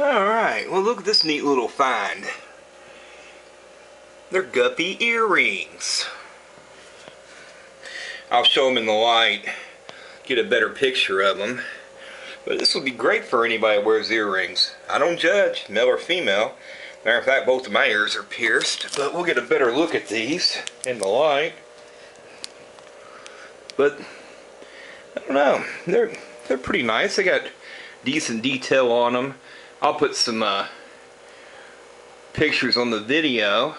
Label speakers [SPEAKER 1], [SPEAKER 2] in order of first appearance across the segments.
[SPEAKER 1] Alright, well look at this neat little find. They're guppy earrings. I'll show them in the light, get a better picture of them. But this would be great for anybody that wears earrings. I don't judge, male or female. Matter of fact, both of my ears are pierced. But we'll get a better look at these in the light. But, I don't know, they're, they're pretty nice. They got decent detail on them. I'll put some uh, pictures on the video.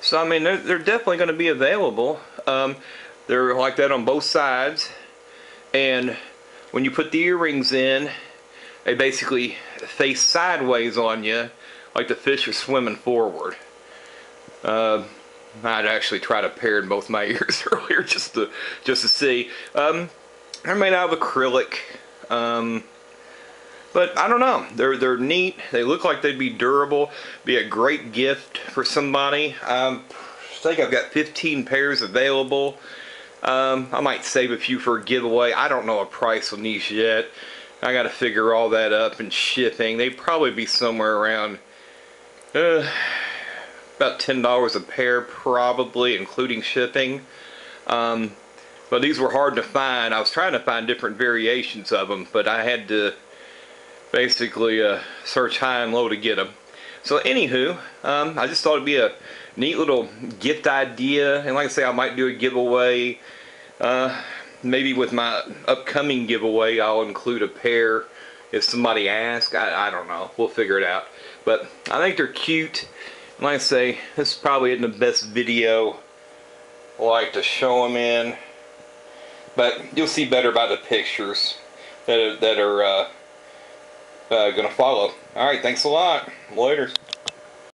[SPEAKER 1] So, I mean, they're, they're definitely going to be available. Um, they're like that on both sides. And when you put the earrings in, they basically face sideways on you like the fish are swimming forward. Uh, I'd actually try to pair in both my ears earlier just to just to see. Um, they're made out of acrylic. Um, but I don't know. They're they're neat. They look like they'd be durable. Be a great gift for somebody. Um, I think I've got 15 pairs available. Um, I might save a few for a giveaway. I don't know a price on these yet. I got to figure all that up and shipping. They'd probably be somewhere around uh, about $10 a pair probably, including shipping. Um, but these were hard to find. I was trying to find different variations of them, but I had to basically uh, search high and low to get them. So anywho, um, I just thought it'd be a neat little gift idea. And like I say, I might do a giveaway. Uh, maybe with my upcoming giveaway, I'll include a pair if somebody asks. I, I don't know. We'll figure it out. But I think they're cute. And like I say, this probably isn't the best video I like to show them in. But you'll see better by the pictures that are, that are uh, uh, going to follow. Alright, thanks a lot. Later.